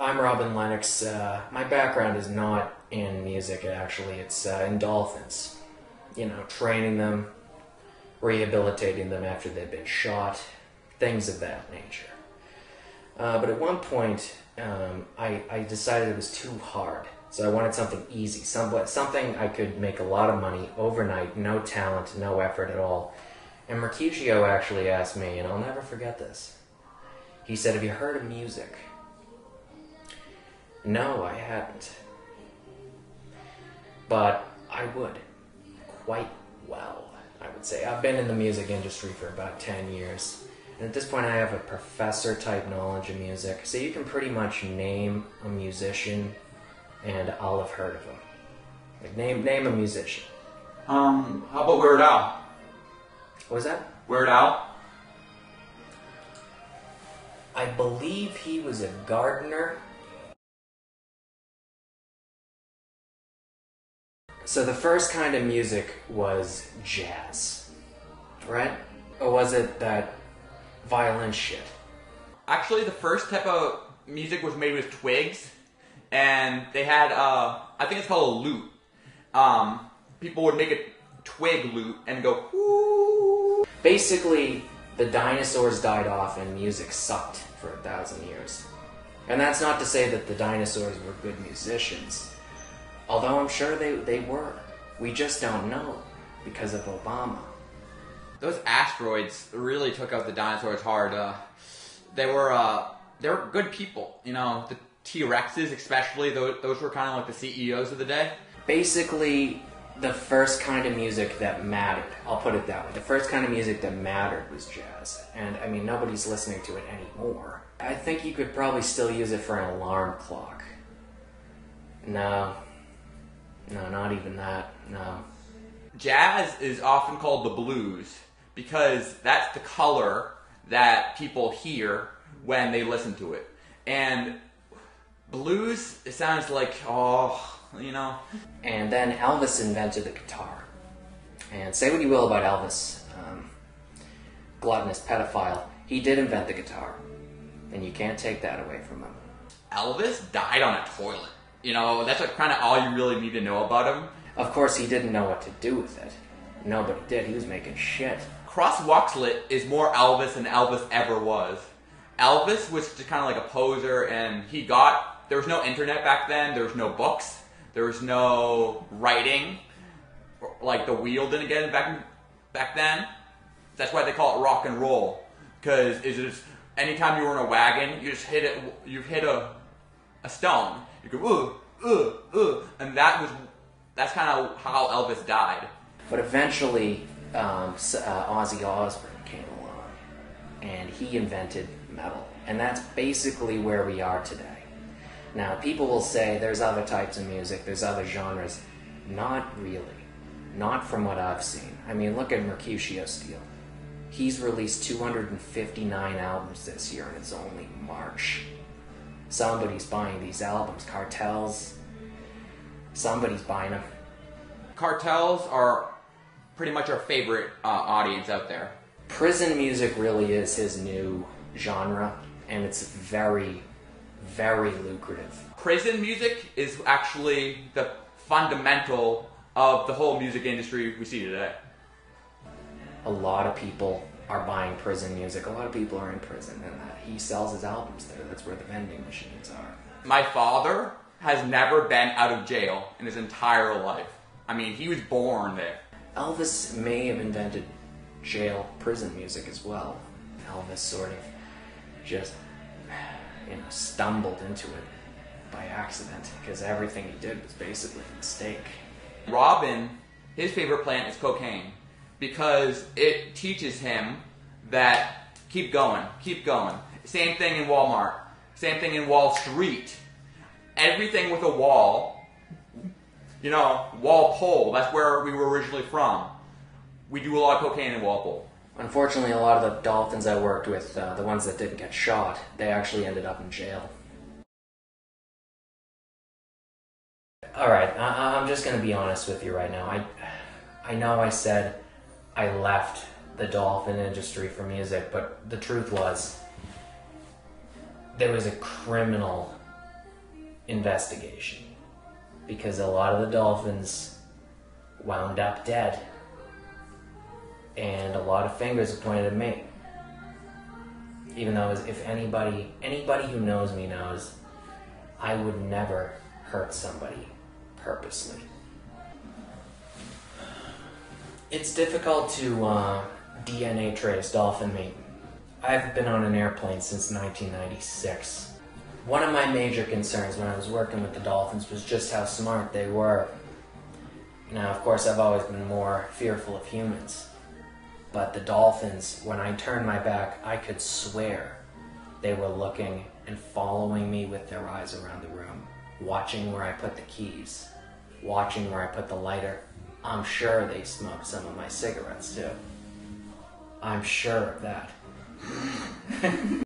I'm Robin Lennox. Uh, my background is not in music, actually. It's uh, in dolphins. You know, training them, rehabilitating them after they've been shot, things of that nature. Uh, but at one point, um, I, I decided it was too hard. So I wanted something easy, some, something I could make a lot of money overnight, no talent, no effort at all. And Mercutio actually asked me, and I'll never forget this. He said, Have you heard of music? No, I hadn't. But I would. Quite well, I would say. I've been in the music industry for about 10 years. And at this point, I have a professor type knowledge of music. So you can pretty much name a musician, and I'll have heard of him. Like, name, name a musician. Um, how about Weird Al? What was that? Weird Al? I believe he was a gardener So the first kind of music was jazz, right? Or was it that violin shit? Actually, the first type of music was made with twigs, and they had, uh, I think it's called a lute. Um, people would make a twig lute and go, Whoo! Basically, the dinosaurs died off and music sucked for a thousand years. And that's not to say that the dinosaurs were good musicians. Although I'm sure they, they were. We just don't know because of Obama. Those asteroids really took out the dinosaurs hard. Uh, they were uh, they were good people. You know, the T Rexes especially. Those, those were kind of like the CEOs of the day. Basically, the first kind of music that mattered. I'll put it that way. The first kind of music that mattered was jazz. And I mean, nobody's listening to it anymore. I think you could probably still use it for an alarm clock. No, no, not even that. No. Jazz is often called the blues because that's the color that people hear when they listen to it. And blues, it sounds like, oh, you know. And then Elvis invented the guitar. And say what you will about Elvis, um, gluttonous pedophile, he did invent the guitar. And you can't take that away from him. Elvis died on a toilet. You know, that's what kind of all you really need to know about him. Of course, he didn't know what to do with it. Nobody did. He was making shit. Cross Wuxlet is more Elvis than Elvis ever was. Elvis was just kind of like a poser, and he got. There was no internet back then. There was no books. There was no writing. Like the wheel didn't get back back then. That's why they call it rock and roll. Because is it anytime you were in a wagon, you just hit it. You hit a a stone you go, ooh, uh, uh, and that was that's kind of how Elvis died. But eventually, um, uh, Ozzy Osbourne came along, and he invented metal, and that's basically where we are today. Now, people will say there's other types of music, there's other genres. Not really. Not from what I've seen. I mean, look at Mercutio Steele. He's released 259 albums this year, and it's only March somebody's buying these albums. Cartels, somebody's buying them. Cartels are pretty much our favorite uh, audience out there. Prison music really is his new genre, and it's very, very lucrative. Prison music is actually the fundamental of the whole music industry we see today. A lot of people are buying prison music. A lot of people are in prison, and he sells his albums there. That's where the vending machines are. My father has never been out of jail in his entire life. I mean, he was born there. Elvis may have invented jail prison music as well. Elvis sort of just, you know, stumbled into it by accident because everything he did was basically a mistake. Robin, his favorite plant is cocaine because it teaches him that keep going, keep going. Same thing in Walmart. Same thing in Wall Street. Everything with a wall, you know, Walpole, that's where we were originally from. We do a lot of cocaine in Walpole. Unfortunately, a lot of the dolphins I worked with, uh, the ones that didn't get shot, they actually ended up in jail. All right, I- I'm just to be honest with you right now. I, I know I said I left the dolphin industry for music, but the truth was there was a criminal investigation because a lot of the dolphins wound up dead, and a lot of fingers pointed at me. Even though, if anybody anybody who knows me knows, I would never hurt somebody purposely. It's difficult to uh, DNA trace dolphin meat. I've been on an airplane since 1996. One of my major concerns when I was working with the dolphins was just how smart they were. Now, of course, I've always been more fearful of humans. But the dolphins, when I turned my back, I could swear they were looking and following me with their eyes around the room, watching where I put the keys, watching where I put the lighter. I'm sure they smoked some of my cigarettes too. I'm sure of that.